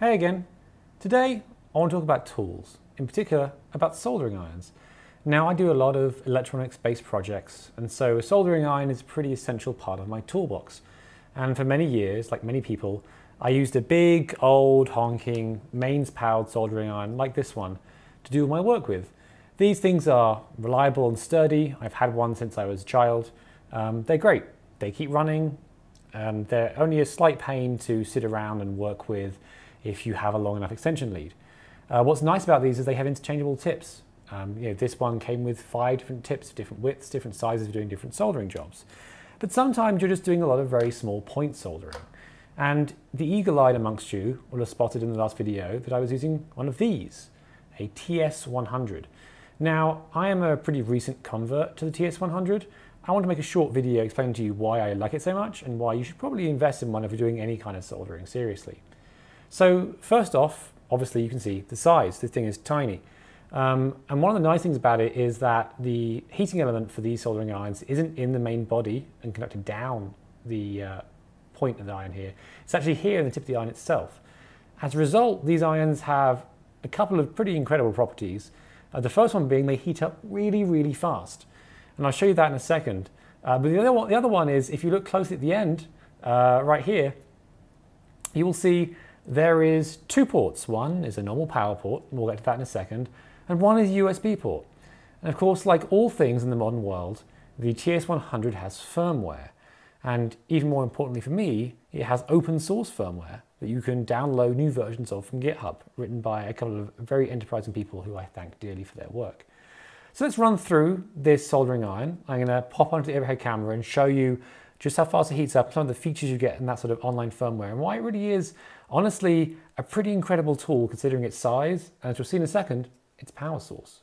Hey again. Today I want to talk about tools, in particular about soldering irons. Now I do a lot of electronics based projects and so a soldering iron is a pretty essential part of my toolbox. And for many years, like many people, I used a big old honking mains powered soldering iron like this one to do my work with. These things are reliable and sturdy. I've had one since I was a child. Um, they're great. They keep running. Um, they're only a slight pain to sit around and work with if you have a long enough extension lead. Uh, what's nice about these is they have interchangeable tips. Um, you know, this one came with five different tips, different widths, different sizes for doing different soldering jobs. But sometimes you're just doing a lot of very small point soldering. And the eagle-eyed amongst you will have spotted in the last video that I was using one of these, a TS100. Now, I am a pretty recent convert to the TS100. I want to make a short video explaining to you why I like it so much and why you should probably invest in one if you're doing any kind of soldering seriously. So first off, obviously you can see the size. This thing is tiny. Um, and one of the nice things about it is that the heating element for these soldering irons isn't in the main body and conducted down the uh, point of the iron here. It's actually here in the tip of the iron itself. As a result, these irons have a couple of pretty incredible properties. Uh, the first one being they heat up really, really fast. And I'll show you that in a second. Uh, but the other, one, the other one is if you look closely at the end, uh, right here, you will see there is two ports. One is a normal power port, we'll get to that in a second, and one is a USB port. And of course, like all things in the modern world, the TS100 has firmware. And even more importantly for me, it has open source firmware that you can download new versions of from GitHub, written by a couple of very enterprising people who I thank dearly for their work. So let's run through this soldering iron. I'm going to pop onto the overhead camera and show you just how fast it heats up, some of the features you get in that sort of online firmware, and why it really is, honestly, a pretty incredible tool considering its size, and as we'll see in a second, its power source.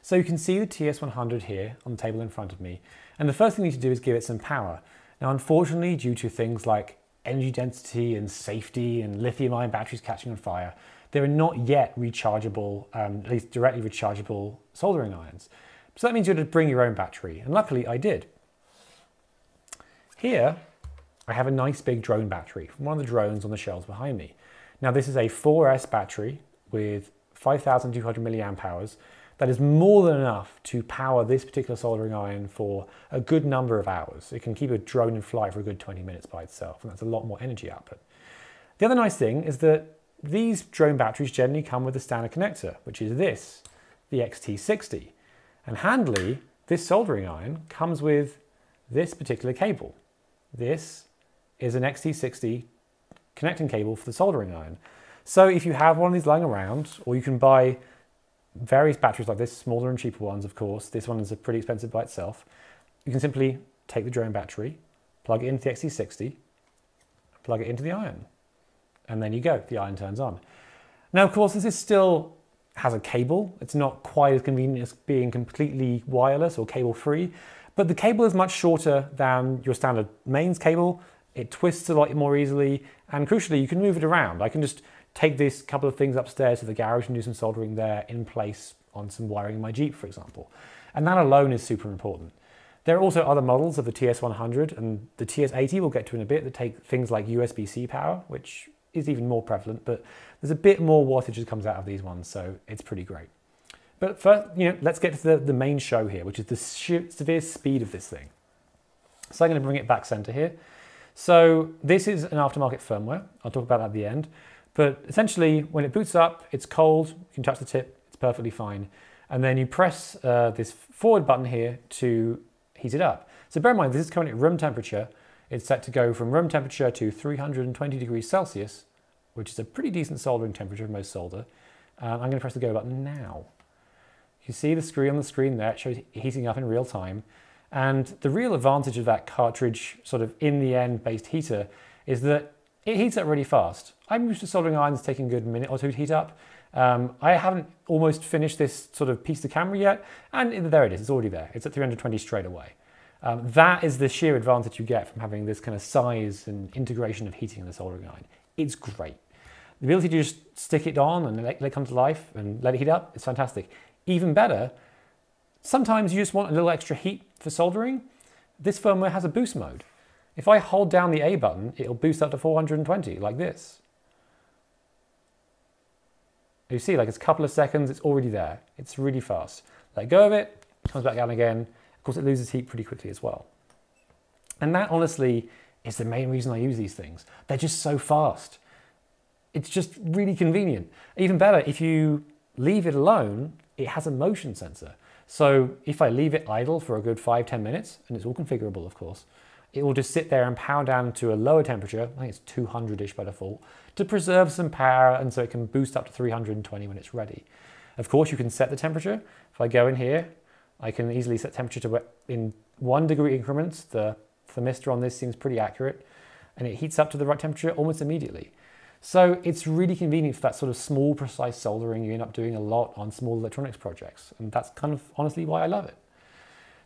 So you can see the TS100 here on the table in front of me, and the first thing you need to do is give it some power. Now, unfortunately, due to things like energy density and safety and lithium ion batteries catching on fire, there are not yet rechargeable, um, at least directly rechargeable soldering irons. So that means you have to bring your own battery, and luckily I did. Here, I have a nice big drone battery from one of the drones on the shelves behind me. Now this is a 4S battery with 5,200 milliamp hours. That is more than enough to power this particular soldering iron for a good number of hours. It can keep a drone in flight for a good 20 minutes by itself, and that's a lot more energy output. The other nice thing is that these drone batteries generally come with a standard connector, which is this, the XT60. And handily, this soldering iron comes with this particular cable. This is an XT60 connecting cable for the soldering iron. So if you have one of these lying around, or you can buy various batteries like this, smaller and cheaper ones, of course. This one is pretty expensive by itself. You can simply take the drone battery, plug it into the XT60, plug it into the iron, and then you go, the iron turns on. Now, of course, this is still has a cable. It's not quite as convenient as being completely wireless or cable free, but the cable is much shorter than your standard mains cable. It twists a lot more easily, and crucially, you can move it around. I can just take this couple of things upstairs to the garage and do some soldering there in place on some wiring in my Jeep, for example. And that alone is super important. There are also other models of the TS100 and the TS80 we'll get to in a bit that take things like USB-C power, which is even more prevalent, but there's a bit more wattage that comes out of these ones, so it's pretty great. But first, you know, let's get to the, the main show here, which is the severe speed of this thing. So I'm going to bring it back center here. So this is an aftermarket firmware. I'll talk about that at the end. But essentially, when it boots up, it's cold. You can touch the tip. It's perfectly fine. And then you press uh, this forward button here to heat it up. So bear in mind, this is currently at room temperature. It's set to go from room temperature to 320 degrees Celsius, which is a pretty decent soldering temperature for most solder. Um, I'm going to press the go button now. You see the screen on the screen there, it shows heating up in real time. And the real advantage of that cartridge sort of in the end based heater is that it heats up really fast. I'm used to soldering irons taking a good minute or two to heat up. Um, I haven't almost finished this sort of piece to camera yet, and there it is, it's already there. It's at 320 straight away. Um, that is the sheer advantage you get from having this kind of size and integration of heating in the soldering iron. It's great. The ability to just stick it on and let, let it come to life and let it heat up is fantastic. Even better, sometimes you just want a little extra heat for soldering. This firmware has a boost mode. If I hold down the A button, it'll boost up to 420 like this. You see, like it's a couple of seconds, it's already there. It's really fast. Let go of it, comes back down again. Of course, it loses heat pretty quickly as well. And that honestly is the main reason I use these things. They're just so fast. It's just really convenient. Even better, if you leave it alone, it has a motion sensor. So if I leave it idle for a good five, 10 minutes, and it's all configurable, of course, it will just sit there and power down to a lower temperature, I think it's 200-ish by default, to preserve some power and so it can boost up to 320 when it's ready. Of course, you can set the temperature. If I go in here, I can easily set temperature to in one degree increments. The thermistor on this seems pretty accurate and it heats up to the right temperature almost immediately. So it's really convenient for that sort of small, precise soldering you end up doing a lot on small electronics projects. And that's kind of honestly why I love it.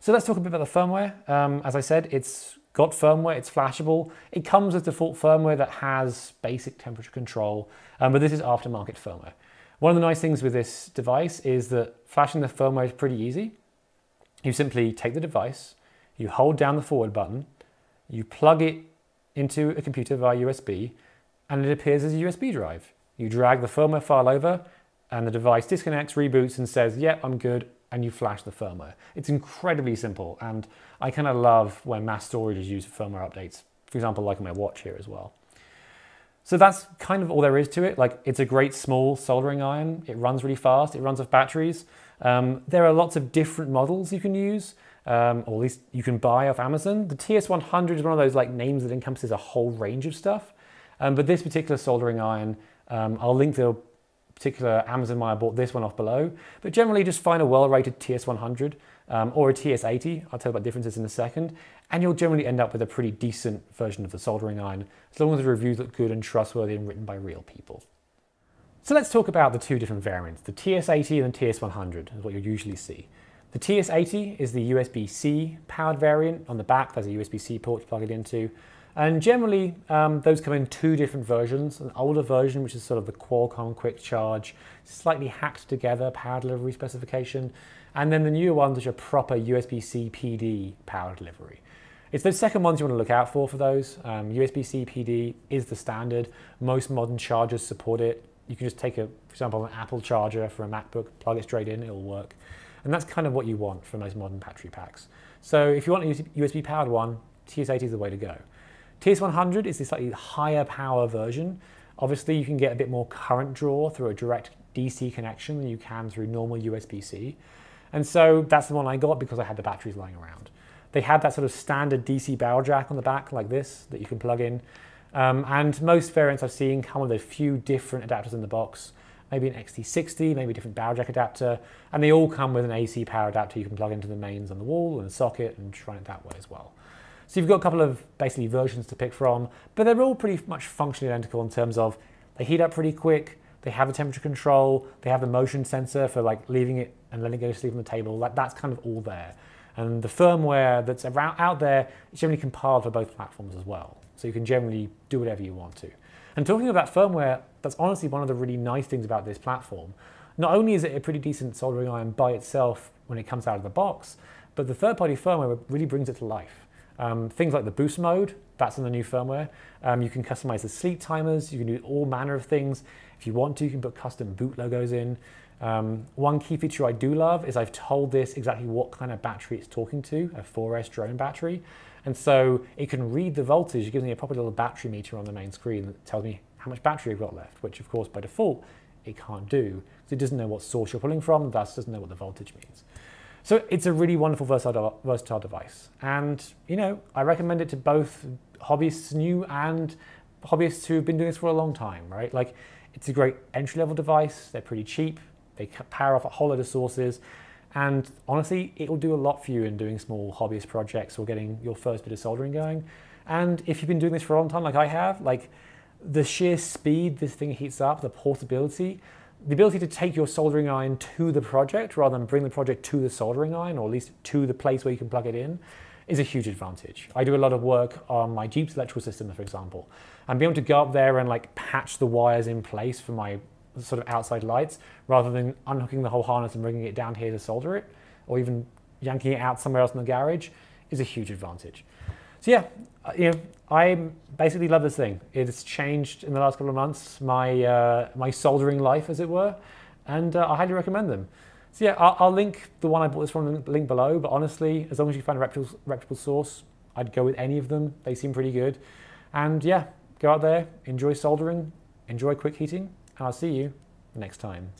So let's talk a bit about the firmware. Um, as I said, it's got firmware, it's flashable. It comes with default firmware that has basic temperature control, um, but this is aftermarket firmware. One of the nice things with this device is that flashing the firmware is pretty easy. You simply take the device, you hold down the forward button, you plug it into a computer via USB, and it appears as a USB drive. You drag the firmware file over, and the device disconnects, reboots, and says, yep, I'm good, and you flash the firmware. It's incredibly simple, and I kind of love when mass storage is used for firmware updates, for example, like on my watch here as well. So that's kind of all there is to it. Like it's a great small soldering iron. It runs really fast. It runs off batteries. Um, there are lots of different models you can use, um, or at least you can buy off Amazon. The TS100 is one of those like names that encompasses a whole range of stuff. Um, but this particular soldering iron, um, I'll link the particular Amazon why I bought this one off below. But generally just find a well-rated TS100 um, or a TS80. I'll tell you about differences in a second. And you'll generally end up with a pretty decent version of the soldering iron, as long as the reviews look good and trustworthy and written by real people. So let's talk about the two different variants, the TS80 and the TS100 is what you'll usually see. The TS80 is the USB-C powered variant. On the back, there's a USB-C port to plug it into. And generally, um, those come in two different versions. An older version, which is sort of the Qualcomm Quick Charge, slightly hacked together power delivery specification. And then the newer ones, which are proper USB-C PD power delivery. It's those second ones you want to look out for for those. Um, USB-C PD is the standard. Most modern chargers support it. You can just take a, for example, an Apple charger for a MacBook, plug it straight in, it'll work. And that's kind of what you want for most modern battery packs. So if you want a USB powered one, TS80 is the way to go. TS100 is the slightly higher power version. Obviously, you can get a bit more current draw through a direct DC connection than you can through normal USB-C. And so that's the one I got because I had the batteries lying around. They had that sort of standard DC barrel jack on the back like this that you can plug in. Um, and most variants I've seen come with a few different adapters in the box, maybe an XT60, maybe a different barrel jack adapter, and they all come with an AC power adapter you can plug into the mains on the wall and a socket and run it that way as well. So you've got a couple of basically versions to pick from, but they're all pretty much functionally identical in terms of they heat up pretty quick, they have a temperature control, they have a motion sensor for like leaving it and letting it go to sleep on the table. Like that's kind of all there. And the firmware that's around, out there is generally compiled for both platforms as well. So you can generally do whatever you want to. And talking about firmware, that's honestly one of the really nice things about this platform. Not only is it a pretty decent soldering iron by itself when it comes out of the box, but the third-party firmware really brings it to life. Um, things like the boost mode, that's in the new firmware. Um, you can customize the sleep timers, you can do all manner of things. If you want to, you can put custom boot logos in. Um, one key feature I do love is I've told this exactly what kind of battery it's talking to, a 4S drone battery. And so it can read the voltage, it gives me a proper little battery meter on the main screen that tells me how much battery I've got left, which of course by default it can't do because it doesn't know what source you're pulling from, thus doesn't know what the voltage means. So it's a really wonderful versatile, device. And, you know, I recommend it to both hobbyists new and hobbyists who've been doing this for a long time, right? Like, it's a great entry-level device. They're pretty cheap. They power off a whole lot of sources. And honestly, it will do a lot for you in doing small hobbyist projects or getting your first bit of soldering going. And if you've been doing this for a long time, like I have, like the sheer speed this thing heats up, the portability, the ability to take your soldering iron to the project rather than bring the project to the soldering iron or at least to the place where you can plug it in is a huge advantage. I do a lot of work on my Jeep's electrical system, for example, and being able to go up there and like patch the wires in place for my sort of outside lights rather than unhooking the whole harness and bringing it down here to solder it or even yanking it out somewhere else in the garage is a huge advantage. So yeah, uh, you know, I basically love this thing. It's changed in the last couple of months my uh, my soldering life, as it were, and uh, I highly recommend them. So yeah, I'll, I'll, link the one I bought this from the link below. But honestly, as long as you find a reputable, reputable source, I'd go with any of them. They seem pretty good. And yeah, go out there, enjoy soldering, enjoy quick heating, and I'll see you next time.